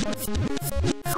you